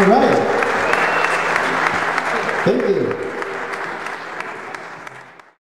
All right.